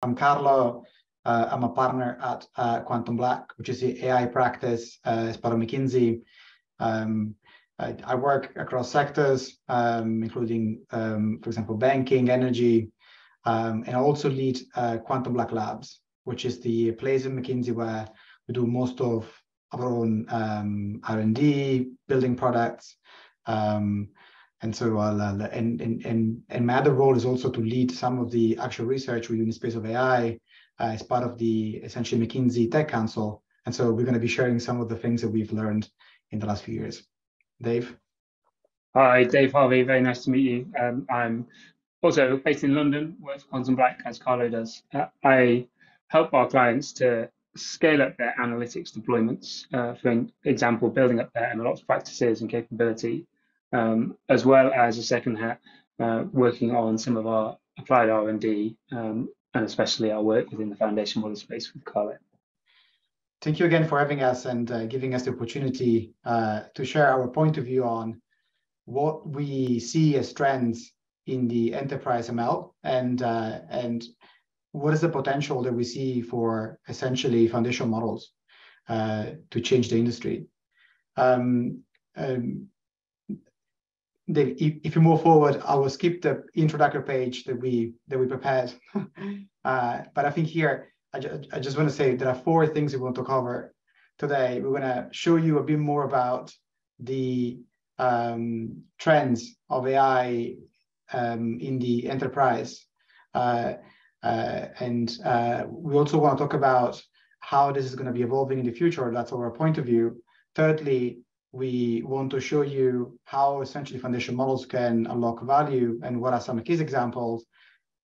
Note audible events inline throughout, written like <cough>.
I'm Carlo. Uh, I'm a partner at uh, QuantumBlack, which is the AI practice uh, as part of McKinsey. Um, I, I, work across sectors, um, including, um, for example, banking, energy, um, and I also lead uh, QuantumBlack Labs, which is the place in McKinsey where we do most of our own um, R&D, building products, um, and so I'll, uh, and, and, and, and my other role is also to lead some of the actual research within the space of AI uh, as part of the essentially McKinsey Tech Council. And so we're going to be sharing some of the things that we've learned in the last few years. Dave? Hi, Dave Harvey. Very nice to meet you. Um, I'm also based in London, work for QuantumBlack as Carlo does. Uh, I help our clients to scale up their analytics deployments, uh, for example, building up their MLOps practices and capability, um, as well as a second hat, uh, working on some of our applied R&D, um, and especially our work within the foundation model space with Carlo. Thank you again for having us and uh, giving us the opportunity uh, to share our point of view on what we see as trends in the enterprise ML and uh, and what is the potential that we see for essentially foundational models uh, to change the industry. Um, um, the, if, if, you move forward, I will skip the introductory page that we that we prepared. <laughs> uh, but I think here, I, ju I just want to say there are four things we want to cover today. We're going to show you a bit more about the um, trends of AI um, in the enterprise. Uh, uh, and uh, we also want to talk about how this is going to be evolving in the future. That's our point of view. Thirdly, we want to show you how essentially foundation models can unlock value and what are some case examples.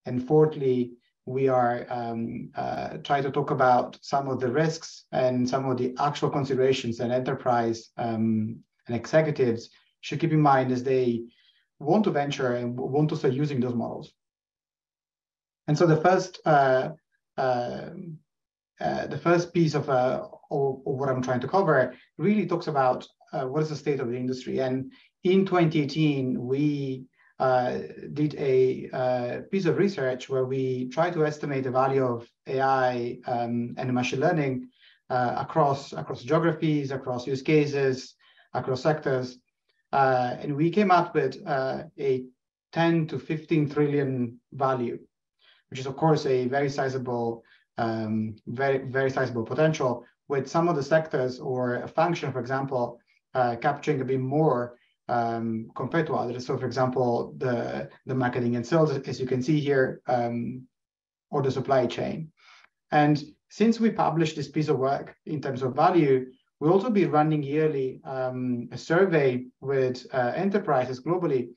And fourthly, we are um, uh, trying to talk about some of the risks and some of the actual considerations that enterprise um, and executives should keep in mind as they want to venture and want to start using those models. And so the first uh, uh, uh, the first piece of, uh, of, of, what I'm trying to cover really talks about uh, what is the state of the industry. And in 2018, we uh, did a piece of research where we tried to estimate the value of AI um, and machine learning across across geographies, across use cases, across sectors. Uh, and we came up with uh, a 10 to 15 trillion value, which is of course a very sizable, um, very very sizable potential. With some of the sectors or a function, for example, uh, capturing a bit more um, compared to others. So, for example, the the marketing and sales, as you can see here, um, or the supply chain. And since we published this piece of work in terms of value, We'll also be running yearly um, a survey with uh, enterprises globally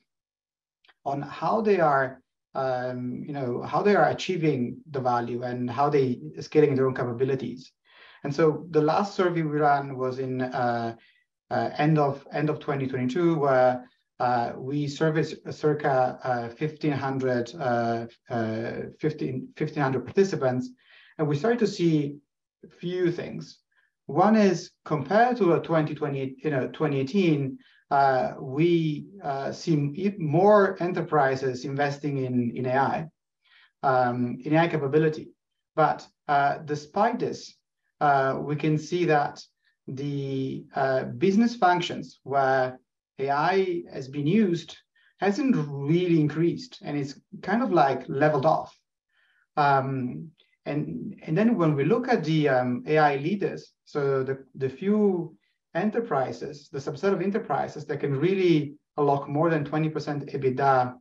on how they are, um, you know, how they are achieving the value and how they scaling their own capabilities. And so the last survey we ran was in uh, end of end of 2022, where uh, we service circa uh, 1,500 uh, 15, 1,500 participants, and we started to see a few things. One is compared to 2020, you know, 2018, uh, we uh, see more enterprises investing in, AI, um, in AI capability. But uh, despite this, uh, we can see that the uh, business functions where AI has been used hasn't really increased and it's kind of like leveled off. Um, and, and then when we look at the um, AI leaders, so the, the few enterprises, the subset of enterprises that can really unlock more than 20% EBITDA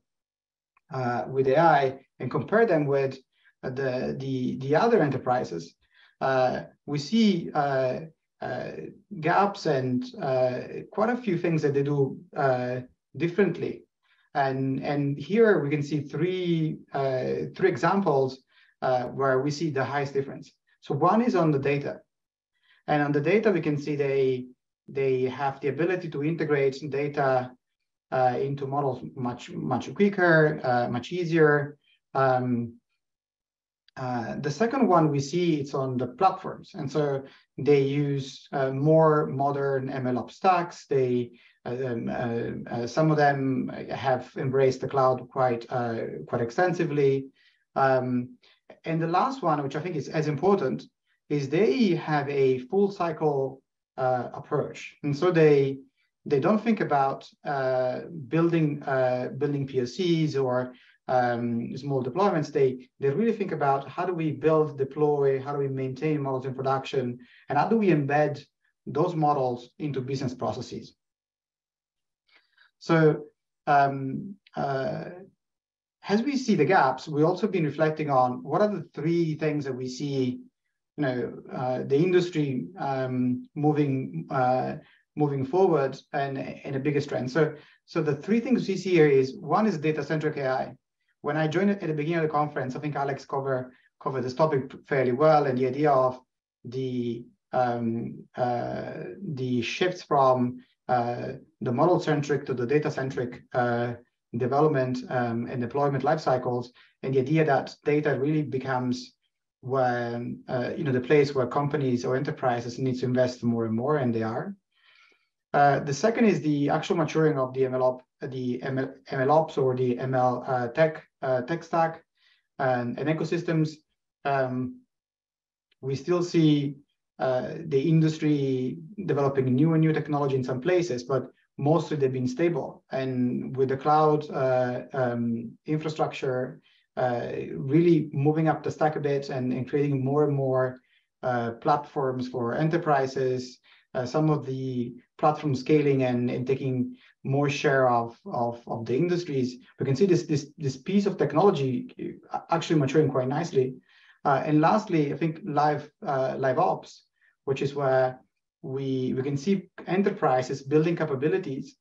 uh, with AI and compare them with the, the, the other enterprises, uh, we see uh, gaps and uh, quite a few things that they do differently. And, and here we can see three, three examples uh, where we see the highest difference. So one is on the data. And on the data, we can see they, they have the ability to integrate data uh, into models much, much quicker, uh, much easier. Um, uh, the second one we see it's on the platforms. And so they use uh, more modern MLOps stacks. They, uh, um, some of them have embraced the cloud quite, quite extensively. Um, and the last one, which I think is as important, is they have a full cycle uh, approach, and so they they don't think about uh, building uh, building POCs or um, small deployments. They they really think about how do we build, deploy, how do we maintain models in production, and how do we embed those models into business processes. So um, uh, as we see the gaps, we also been reflecting on what are the three things that we see, you know, uh, the industry um, moving uh, moving forward and in a bigger trend. So, so the three things we see here is one is data-centric AI. When I joined at the beginning of the conference, I think Alex covered covered this topic fairly well, and the idea of the um, uh, the shifts from uh, the model-centric to the data-centric uh, development um, and deployment life cycles, and the idea that data really becomes when uh, you know the place where companies or enterprises need to invest more and more, and they are. Uh, the second is the actual maturing of the MLOps, the ML, MLOps or the ML uh, tech uh, tech stack and, and ecosystems. Um, we still see uh, the industry developing new and new technology in some places, but mostly they've been stable. And with the cloud uh, um, infrastructure uh, really moving up the stack a bit and, and creating more and more uh, platforms for enterprises, uh, some of the platform scaling and, and taking more share of, of, of the industries, we can see this, this, this piece of technology actually maturing quite nicely. Uh, and lastly, I think live, uh, live ops, which is where we, we can see enterprises building capabilities,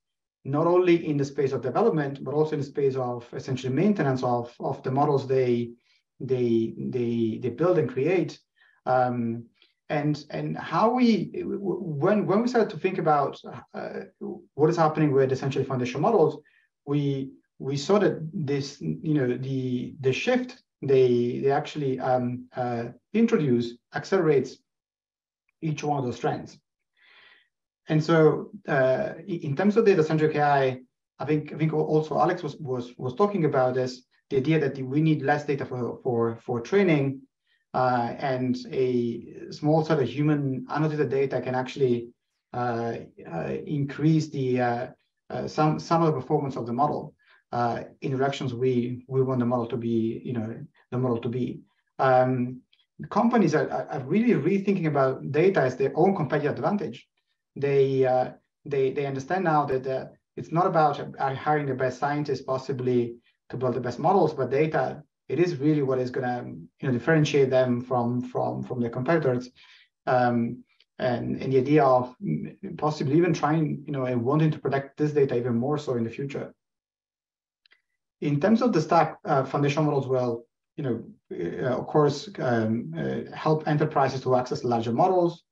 not only in the space of development, but also in the space of essentially maintenance of, of the models they, they, they, they build and create. Um, and and how we when when we started to think about uh, what is happening with essentially foundational models, we we saw that this you know the the shift they they actually um, uh, introduce accelerates each one of those trends. And so, uh, in terms of data-centric AI, I think I think also Alex was was was talking about this the idea that we need less data for for for training, uh, and a small set of human annotated data can actually uh, uh, increase the uh, uh, some some of the performance of the model in directions we we want the model to be you know the model to be. Um, companies are, are really rethinking about data as their own competitive advantage they they they understand now that it's not about hiring the best scientists possibly to build the best models, but data it is really what is going to you know differentiate them from from from their competitors. Um, and, and the idea of possibly even trying, you know, and wanting to protect this data even more so in the future. In terms of the stack uh, foundation models, well, you know, uh, of course, um, uh, help enterprises to access larger models.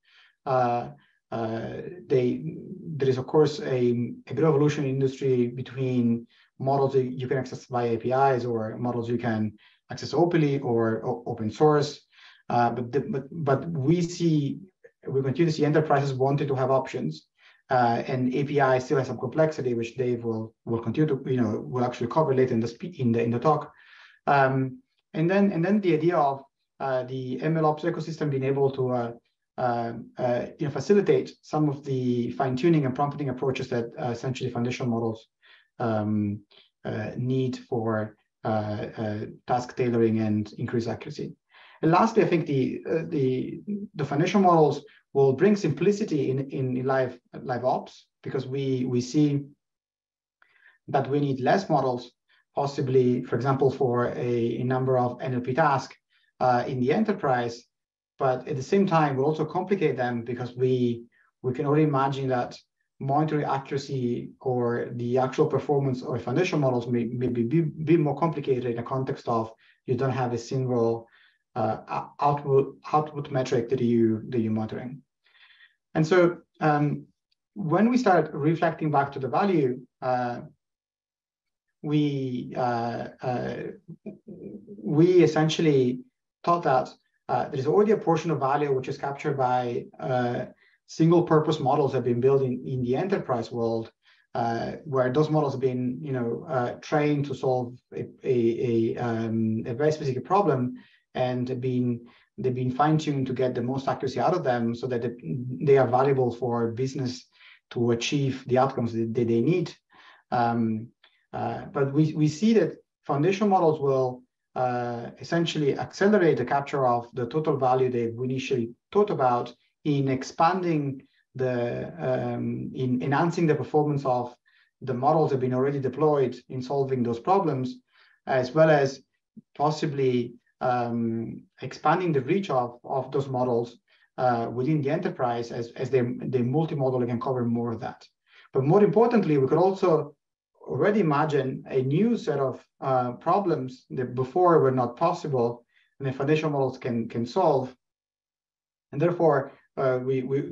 Uh, uh, they there is of course a, a bit of evolution in industry between models you can access via APIs or models you can access openly or, open source. Uh, but, the, but but we see we continue to see enterprises wanting to have options, uh, and API still has some complexity, which Dave will will continue to you know will actually cover later in the in the in the talk. Um, and then and then the idea of uh, the MLOps ecosystem being able to uh, uh, uh, you know, facilitate some of the fine tuning and prompting approaches that uh, essentially foundational models um, uh, need for uh, uh, task tailoring and increased accuracy. And lastly, I think the the the foundational models will bring simplicity in in live live ops because we we see that we need less models, possibly, for example, for a, a number of NLP tasks in the enterprise but at the same time, we'll also complicate them because we we can only imagine that monitoring accuracy or the actual performance of foundation models may, may be, be, be more complicated in the context of you don't have a single uh, output output metric that you that you're monitoring. And so um, when we start reflecting back to the value, uh, we uh, uh we essentially thought that uh, there's already a portion of value which is captured by uh, single purpose models have been built in, in the enterprise world, uh, where those models have been, you know, uh, trained to solve a, a, a, um, a, very specific problem. and been they've been fine-tuned to get the most accuracy out of them so that they are valuable for business to achieve the outcomes that they need. Um, uh, but we, we see that foundation models will uh, essentially accelerate the capture of the total value they've initially thought about in expanding the, um, in enhancing the performance of the models that have been already deployed in solving those problems, as well as possibly um, expanding the reach of, of those models uh, within the enterprise as, as they, they multi-model can cover more of that. But more importantly, we could also already imagine a new set of uh, problems that before were not possible and the foundation models can, can solve. And therefore, uh, we, we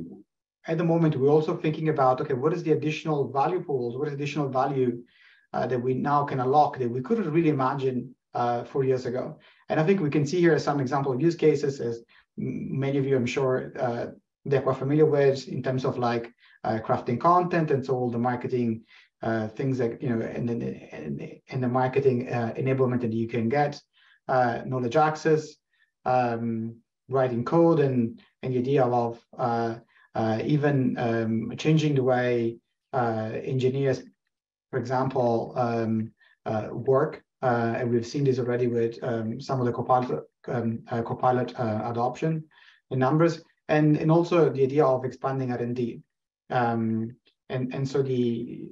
at the moment, we're also thinking about, okay, what is the additional value pools? What is additional value uh, that we now can unlock that we couldn't really imagine uh, four years ago? And I think we can see here some example of use cases as many of you, I'm sure, uh, they're quite familiar with in terms of like uh, crafting content and so all the marketing uh, things that you know and then in the marketing uh, enablement that you can get knowledge access um, writing code and and the idea of uh, uh, even um, changing the way engineers for example um, work and we've seen this already with um, some of the copilot um, copilot adoption in numbers and and also the idea of expanding R&D um, and and so the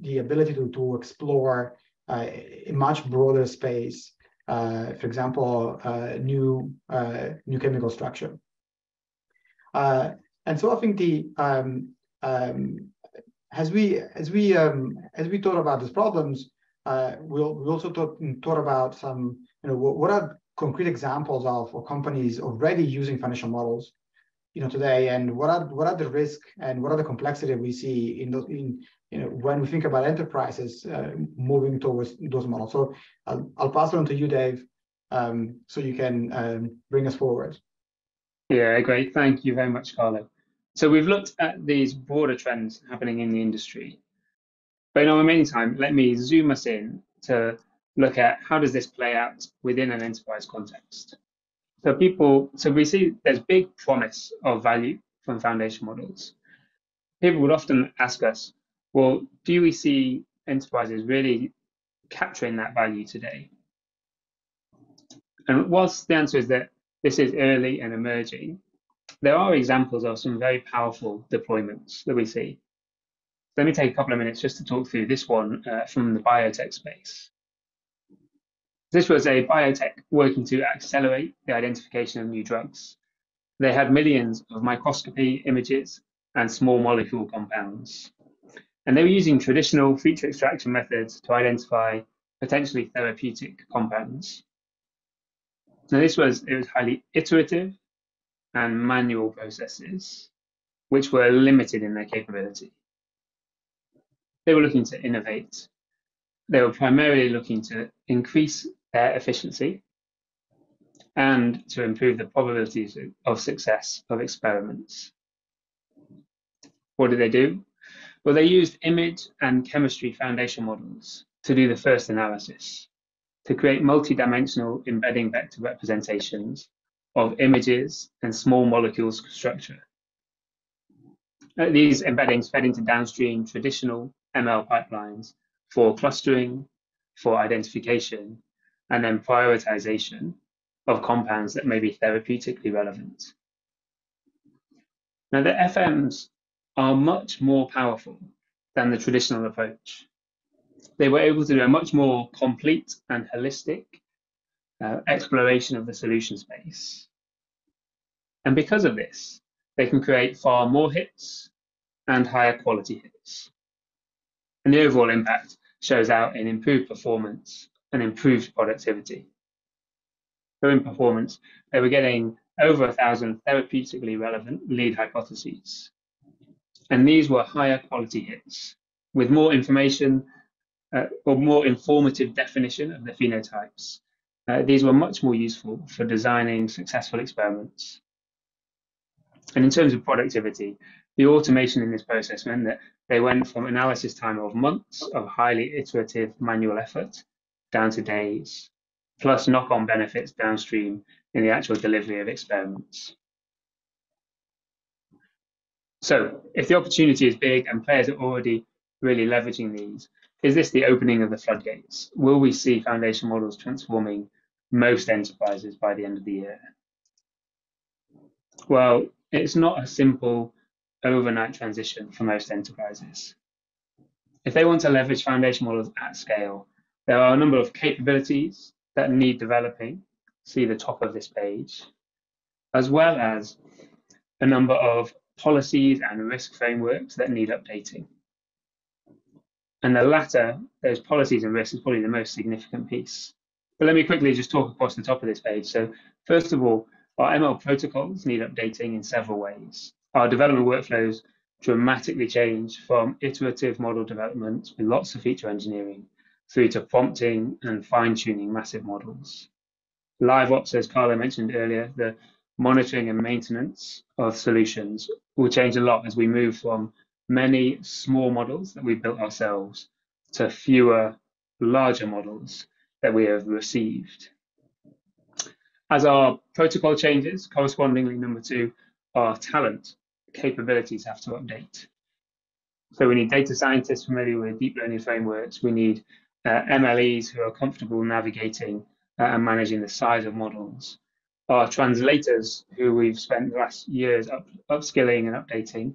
the ability to to explore uh, a much broader space. Uh, for example, uh, new uh, new chemical structure. And so I think the um, um, as we as we um, as we thought about these problems, uh, we'll, we also thought, thought about some you know what, what are concrete examples of, companies already using financial models you know today and what are what are the risks and what are the complexity we see in those in you know when we think about enterprises uh, moving towards those models. So i'll, I'll pass it on to you dave um, so you can um, bring us forward. Yeah great. Thank you very much carlo. So we've looked at these broader trends happening in the industry. But in our remaining time let me zoom us in to look at how does this play out within an enterprise context. So people, so we see there's big promise of value from foundation models. People would often ask us, well, do we see enterprises really capturing that value today? And whilst the answer is that this is early and emerging, there are examples of some very powerful deployments that we see. Let me take a couple of minutes just to talk through this one uh, from the biotech space. This was a biotech working to accelerate the identification of new drugs. They had millions of microscopy images and small molecule compounds. And they were using traditional feature extraction methods to identify potentially therapeutic compounds. Now this was, it was highly iterative and manual processes, which were limited in their capability. They were looking to innovate. They were primarily looking to increase their efficiency and to improve the probabilities of success of experiments. What did they do? Well, they used image and chemistry foundation models to do the first analysis, to create multi-dimensional embedding vector representations of images and small molecules structure. Uh, these embeddings fed into downstream traditional ML pipelines for clustering, for identification, and then prioritization of compounds that may be therapeutically relevant. Now, the FMs are much more powerful than the traditional approach. They were able to do a much more complete and holistic uh, exploration of the solution space. And because of this, they can create far more hits and higher quality hits. And the overall impact shows out in improved performance and improved productivity. So in performance, they were getting over a thousand therapeutically relevant lead hypotheses. And these were higher quality hits with more information uh, or more informative definition of the phenotypes. Uh, these were much more useful for designing successful experiments. And in terms of productivity, the automation in this process meant that they went from analysis time of months of highly iterative manual effort down to days, plus knock on benefits downstream in the actual delivery of experiments. So if the opportunity is big and players are already really leveraging these, is this the opening of the floodgates? Will we see foundation models transforming most enterprises by the end of the year? Well, it's not a simple overnight transition for most enterprises. If they want to leverage foundation models at scale, there are a number of capabilities that need developing, see the top of this page, as well as a number of policies and risk frameworks that need updating. And the latter, those policies and risks, is probably the most significant piece. But let me quickly just talk across the top of this page. So first of all, our ML protocols need updating in several ways. Our development workflows dramatically change from iterative model development with lots of feature engineering through to prompting and fine tuning massive models. Live ops, as Carlo mentioned earlier, the monitoring and maintenance of solutions will change a lot as we move from many small models that we built ourselves to fewer larger models that we have received. As our protocol changes, correspondingly, number two, our talent capabilities have to update. So we need data scientists familiar with deep learning frameworks. We need uh, MLEs who are comfortable navigating uh, and managing the size of models. Our translators, who we've spent the last years up, upskilling and updating,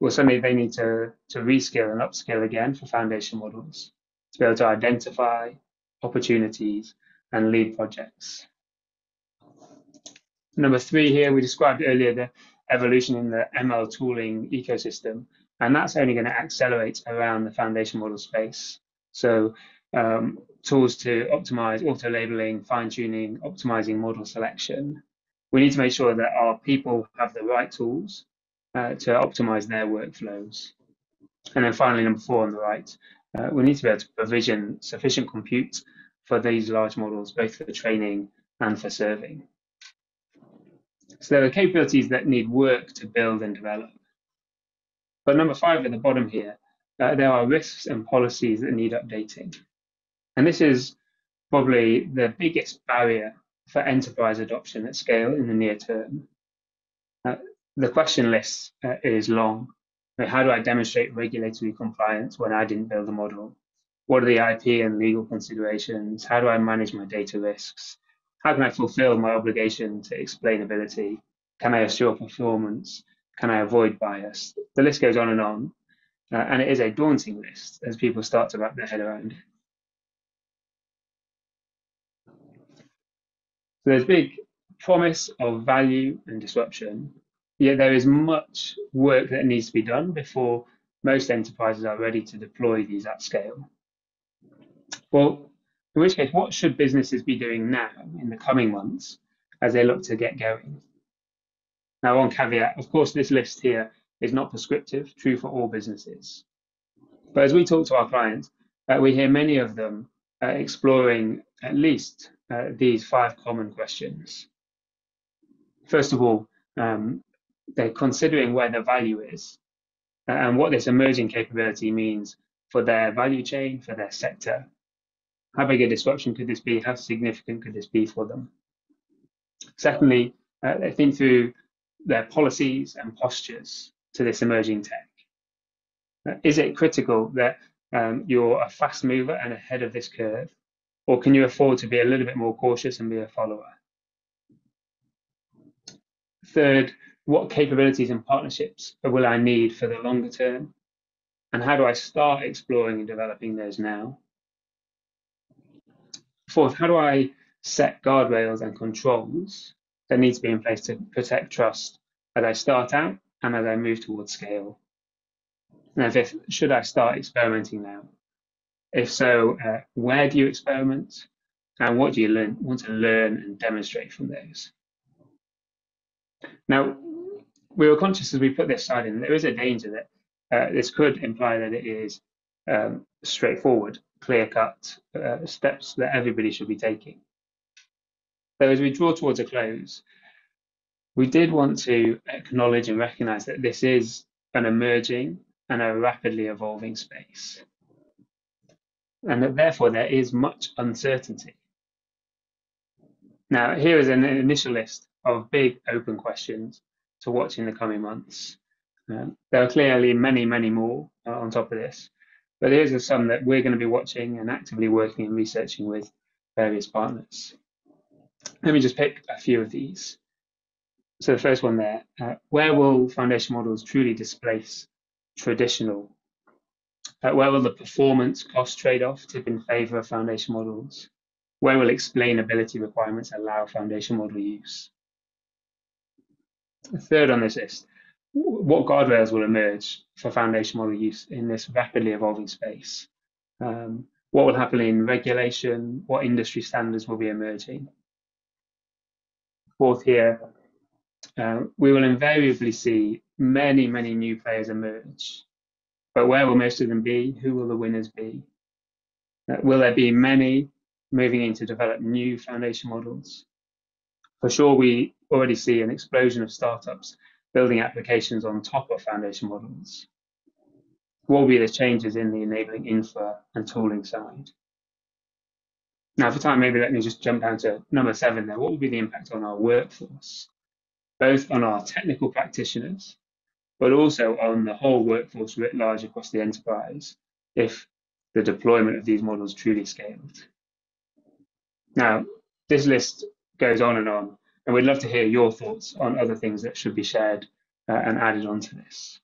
well, suddenly they need to, to reskill and upskill again for foundation models to be able to identify opportunities and lead projects. Number three here, we described earlier the evolution in the ML tooling ecosystem, and that's only going to accelerate around the foundation model space. So um, tools to optimize auto labeling, fine tuning, optimizing model selection. We need to make sure that our people have the right tools uh, to optimize their workflows. And then finally, number four on the right, uh, we need to be able to provision sufficient compute for these large models, both for training and for serving. So there are capabilities that need work to build and develop. But number five at the bottom here, uh, there are risks and policies that need updating. And this is probably the biggest barrier for enterprise adoption at scale in the near term. Uh, the question list uh, is long. how do I demonstrate regulatory compliance when I didn't build a model? What are the IP and legal considerations? How do I manage my data risks? How can I fulfill my obligation to explainability? Can I assure performance? Can I avoid bias? The list goes on and on. Uh, and it is a daunting list as people start to wrap their head around it. So there's big promise of value and disruption, Yet there is much work that needs to be done before most enterprises are ready to deploy these at scale. Well, in which case, what should businesses be doing now in the coming months as they look to get going? Now, one caveat, of course, this list here is not prescriptive, true for all businesses. But as we talk to our clients, uh, we hear many of them uh, exploring at least uh, these five common questions. First of all, um, they're considering where the value is uh, and what this emerging capability means for their value chain, for their sector. How big a disruption could this be? How significant could this be for them? Secondly, uh, they think through their policies and postures to this emerging tech. Uh, is it critical that um, you're a fast mover and ahead of this curve? Or can you afford to be a little bit more cautious and be a follower? Third, what capabilities and partnerships will I need for the longer term? And how do I start exploring and developing those now? Fourth, how do I set guardrails and controls that need to be in place to protect trust as I start out and as I move towards scale? And fifth, should I start experimenting now? If so, uh, where do you experiment? And what do you learn, want to learn and demonstrate from those? Now, we were conscious as we put this slide in, there is a danger that uh, this could imply that it is um, straightforward, clear-cut uh, steps that everybody should be taking. So as we draw towards a close, we did want to acknowledge and recognize that this is an emerging and a rapidly evolving space. And that therefore there is much uncertainty. Now, here is an initial list of big open questions to watch in the coming months. Um, there are clearly many, many more uh, on top of this, but here's are some that we're going to be watching and actively working and researching with various partners. Let me just pick a few of these. So the first one there, uh, where will foundation models truly displace traditional? Where will the performance cost trade-off tip in favor of foundation models? Where will explainability requirements allow foundation model use? Third on this list, what guardrails will emerge for foundation model use in this rapidly evolving space? Um, what will happen in regulation? What industry standards will be emerging? Fourth here, uh, we will invariably see many, many new players emerge. But where will most of them be? Who will the winners be? Uh, will there be many moving in to develop new foundation models? For sure, we already see an explosion of startups building applications on top of foundation models. What will be the changes in the enabling infra and tooling side? Now, for time, maybe let me just jump down to number seven there. What will be the impact on our workforce? both on our technical practitioners, but also on the whole workforce writ large across the enterprise if the deployment of these models truly scaled. Now, this list goes on and on, and we'd love to hear your thoughts on other things that should be shared uh, and added onto this.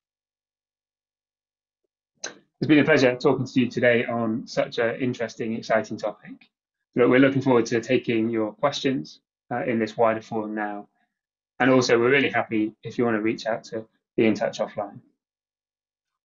It's been a pleasure talking to you today on such an interesting, exciting topic. we're looking forward to taking your questions uh, in this wider forum now and also, we're really happy if you want to reach out to be in touch offline.